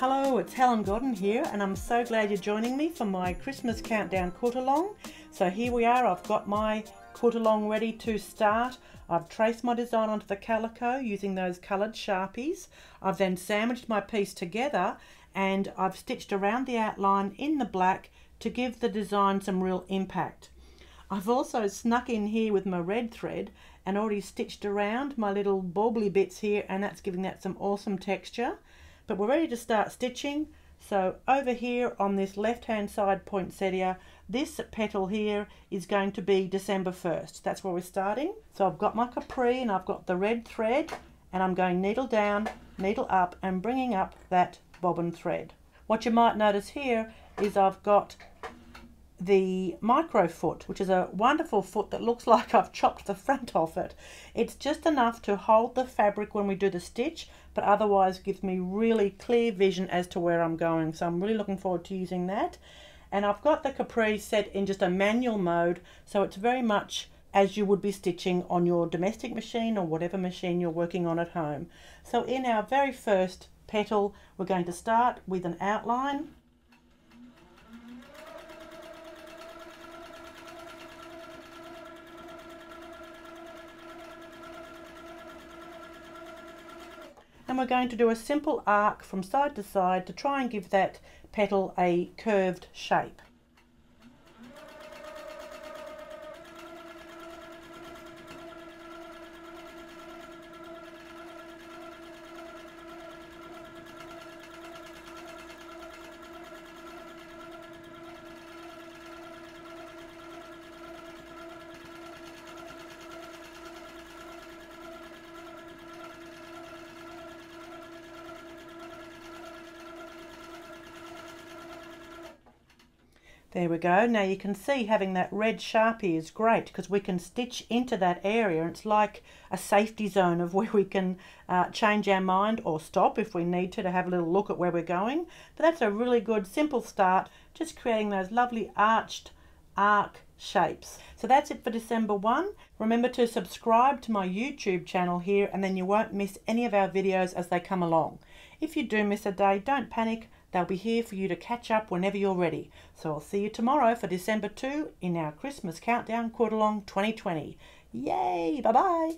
Hello, it's Helen Godden here, and I'm so glad you're joining me for my Christmas Countdown Quilt-a-long. So here we are, I've got my quilt-a-long ready to start. I've traced my design onto the calico using those coloured Sharpies. I've then sandwiched my piece together and I've stitched around the outline in the black to give the design some real impact. I've also snuck in here with my red thread and already stitched around my little bobbly bits here and that's giving that some awesome texture but we're ready to start stitching. So over here on this left hand side poinsettia this petal here is going to be December 1st that's where we're starting. So I've got my capri and I've got the red thread and I'm going needle down needle up and bringing up that bobbin thread. What you might notice here is I've got the micro foot, which is a wonderful foot that looks like I've chopped the front off it. It's just enough to hold the fabric when we do the stitch, but otherwise gives me really clear vision as to where I'm going. So I'm really looking forward to using that. And I've got the capri set in just a manual mode, so it's very much as you would be stitching on your domestic machine or whatever machine you're working on at home. So in our very first petal, we're going to start with an outline and we're going to do a simple arc from side to side to try and give that petal a curved shape. There we go. Now you can see having that red Sharpie is great because we can stitch into that area. It's like a safety zone of where we can uh, change our mind or stop if we need to to have a little look at where we're going. But that's a really good simple start, just creating those lovely arched arc shapes. So that's it for December 1. Remember to subscribe to my YouTube channel here and then you won't miss any of our videos as they come along. If you do miss a day, don't panic. They'll be here for you to catch up whenever you're ready. So I'll see you tomorrow for December 2 in our Christmas Countdown Quilt-a-long 2020. Yay! Bye bye!